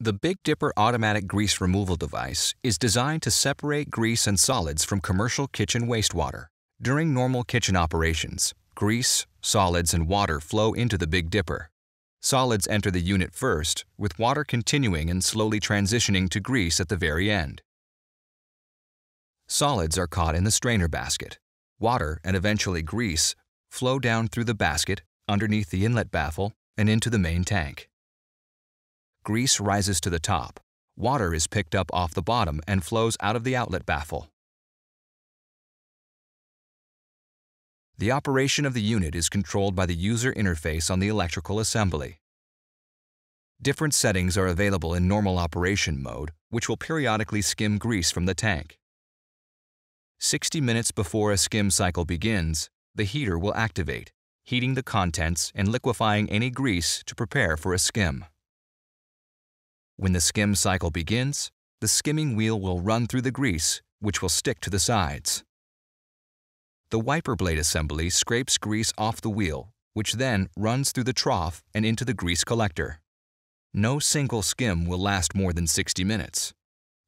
The Big Dipper automatic grease removal device is designed to separate grease and solids from commercial kitchen wastewater. During normal kitchen operations, grease, solids, and water flow into the Big Dipper. Solids enter the unit first, with water continuing and slowly transitioning to grease at the very end. Solids are caught in the strainer basket. Water and eventually grease flow down through the basket, underneath the inlet baffle, and into the main tank. Grease rises to the top. Water is picked up off the bottom and flows out of the outlet baffle. The operation of the unit is controlled by the user interface on the electrical assembly. Different settings are available in normal operation mode, which will periodically skim grease from the tank. 60 minutes before a skim cycle begins, the heater will activate, heating the contents and liquefying any grease to prepare for a skim. When the skim cycle begins, the skimming wheel will run through the grease, which will stick to the sides. The wiper blade assembly scrapes grease off the wheel, which then runs through the trough and into the grease collector. No single skim will last more than 60 minutes.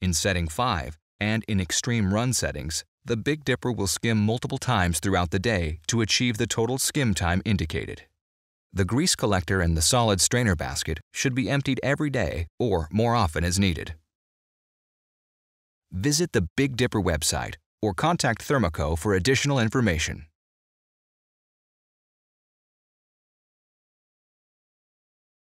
In setting 5 and in extreme run settings, the Big Dipper will skim multiple times throughout the day to achieve the total skim time indicated. The grease collector and the solid strainer basket should be emptied every day or more often as needed. Visit the Big Dipper website or contact Thermaco for additional information.